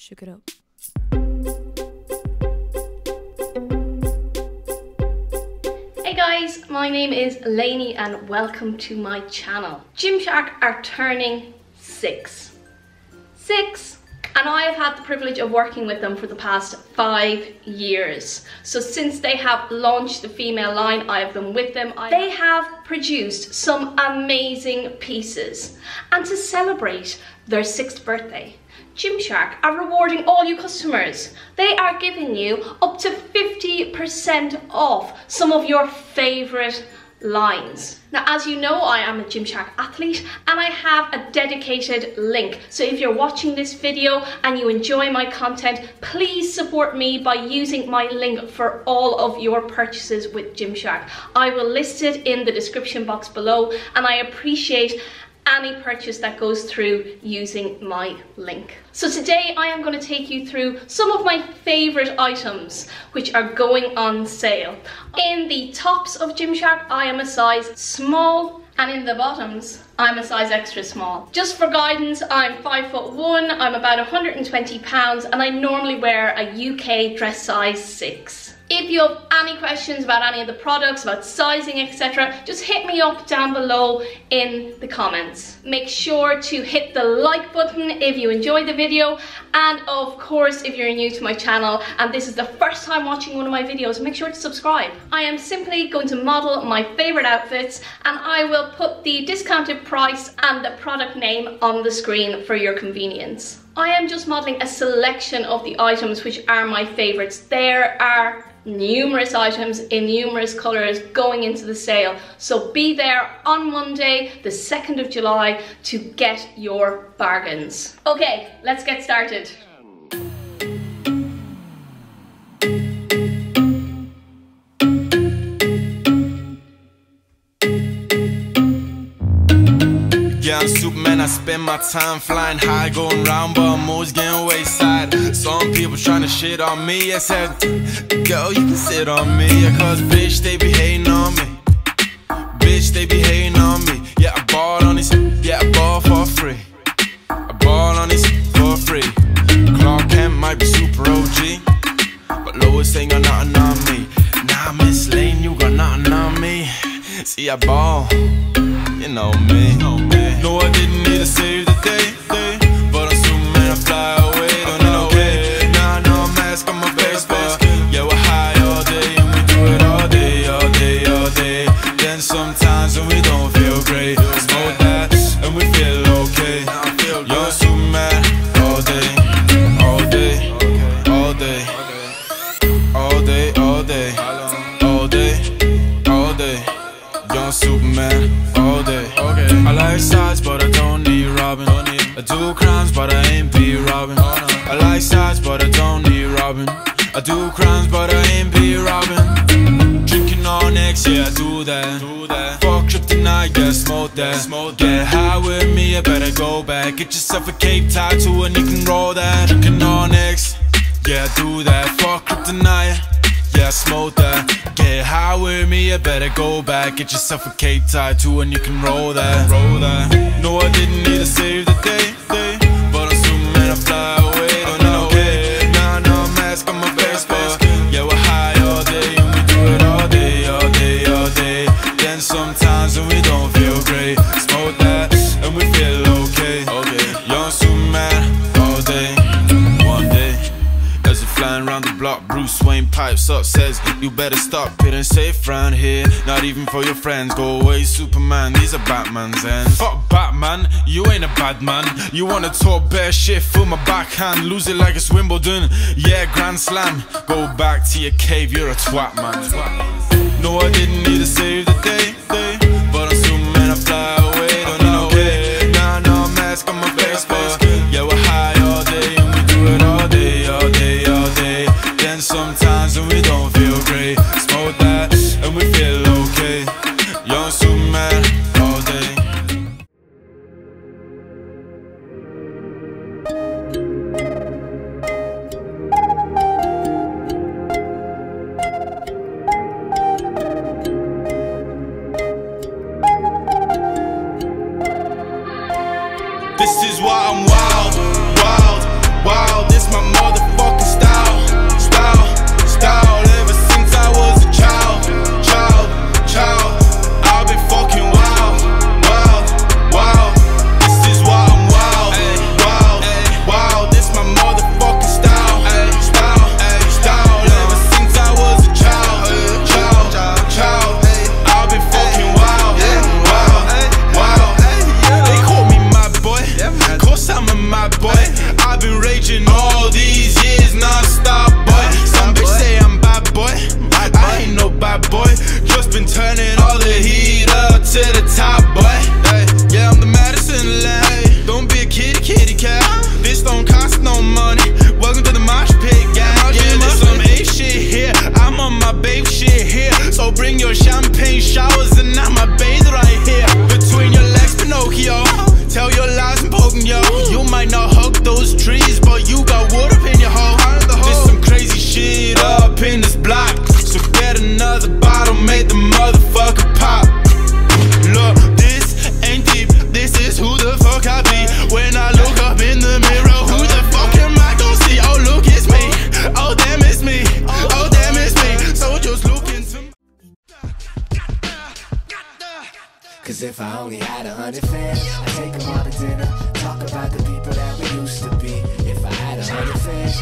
Shook it up. Hey guys, my name is Lainey and welcome to my channel. Gymshark are turning six. Six! And I have had the privilege of working with them for the past five years. So since they have launched the female line, I have been with them. They have produced some amazing pieces. And to celebrate their sixth birthday, Gymshark are rewarding all you customers. They are giving you up to 50% off some of your favorite lines. Now, as you know, I am a Gymshark athlete and I have a dedicated link. So if you're watching this video and you enjoy my content, please support me by using my link for all of your purchases with Gymshark. I will list it in the description box below and I appreciate any purchase that goes through using my link. So today I am going to take you through some of my favorite items which are going on sale. In the tops of Gymshark I am a size small and in the bottoms I'm a size extra small. Just for guidance, I'm five foot one, I'm about 120 pounds and I normally wear a UK dress size six. If you have any questions about any of the products, about sizing, etc., just hit me up down below in the comments. Make sure to hit the like button if you enjoyed the video, and of course, if you're new to my channel and this is the first time watching one of my videos, make sure to subscribe. I am simply going to model my favorite outfits, and I will put the discounted price and the product name on the screen for your convenience. I am just modeling a selection of the items which are my favorites. There are numerous items in numerous colors going into the sale. So be there on Monday, the 2nd of July to get your bargains. Okay, let's get started. Yeah, I'm Superman, I spend my time flying high, going round, but I'm always getting wayside. Some people trying to shit on me, I said, girl, you can sit on me, yeah, cause bitch, they be hating on me. Bitch, they be hating on me. Yeah, I ball on this, yeah, I ball for free. I ball on this for free. Clark Kent might be super OG, but Lois ain't got nothing on me. Nah, Miss Lane, you got nothing on me. See, I ball, you know me. No, I didn't need to save the day, I do crimes, but I ain't be Robin. I like sides, but I don't need robbing. I do crimes, but I ain't be robbing. Drinking all next, yeah, I do that. Fuck kryptonite, yeah, smoke that. Get high with me, I better go back. Get yourself a cape tattoo and you can roll that. Drinking all next, yeah, I do that. Fuck kryptonite. Yeah, smoke that. Get high with me, you better go back. Get yourself a cape tattoo and you can roll that. Roll that. No, I didn't need to save the day, Bruce Wayne pipes up, says, You better stop getting safe round here. Not even for your friends. Go away, Superman. These are Batman's ends. Fuck Batman, you ain't a bad man. You wanna talk bare shit, feel my backhand. Lose it like it's Wimbledon. Yeah, Grand Slam. Go back to your cave, you're a twat, man. No, I didn't need to save the day. This is why I'm wild, wild, wild. This my mother. Cause if I only had a hundred fans, I'd take them all to dinner. Talk about the people that we used to be. If I had a hundred fans,